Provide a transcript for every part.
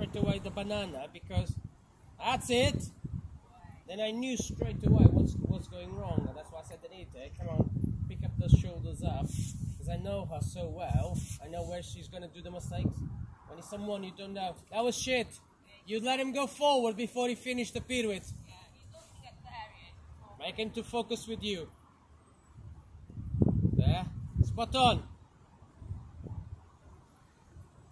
straight away the banana because that's it. Then I knew straight away what's what's going wrong, and that's why I said, Anita, come on, pick up those shoulders up, because I know her so well. I know where she's gonna do the mistakes. When it's someone you don't know, that was shit. You let him go forward before he finished the pirouette. Make him to focus with you. There, spot on.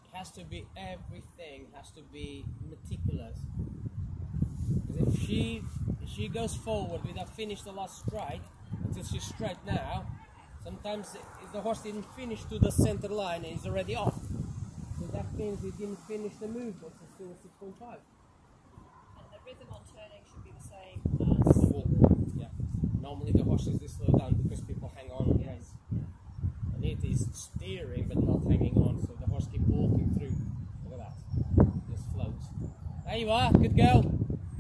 It has to be everything has to be meticulous. if she if she goes forward without finish the last stride until she's straight now, sometimes if the horse didn't finish to the center line, he's already off. So that means he didn't finish the movement. Still six point five. And the rhythm on turning should be the same as. Well, yeah. Normally the horses they slow down because people hang on and race. And it is steering but not hanging on, so the horse keep walking through. Look at that. Just floats. There you are, good girl.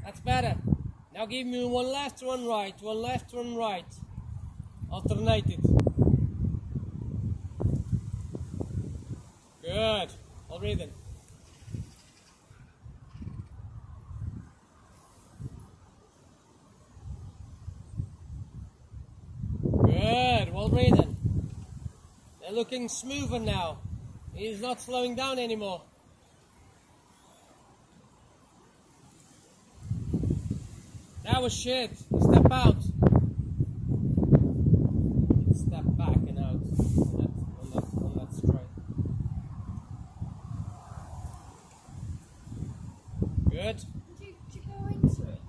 That's better. Now give me one left, one right, one left, one right. Alternated. Good. All ridden. Good, well ridden. They're looking smoother now. He's not slowing down anymore. That was shit. Step out. Step back and out on that, on that straight. Good. Did you, did you go into it?